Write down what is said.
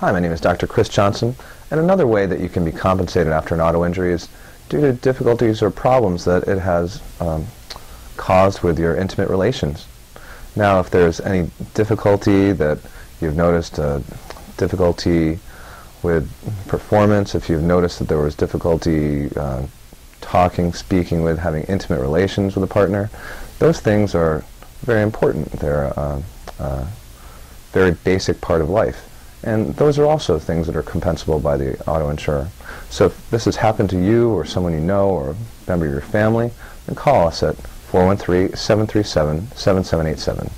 Hi, my name is Dr. Chris Johnsen, and another way that you can be compensated after an auto injury is due to difficulties or problems that it has um, caused with your intimate relations. Now, if there's any difficulty that you've noticed, uh, difficulty with performance, if you've noticed that there was difficulty uh, talking, speaking with, having intimate relations with a partner, those things are very important. They're a uh, uh, very basic part of life. And those are also things that are compensable by the auto insurer. So if this has happened to you or someone you know or a member of your family, then call us at 413-737-7787.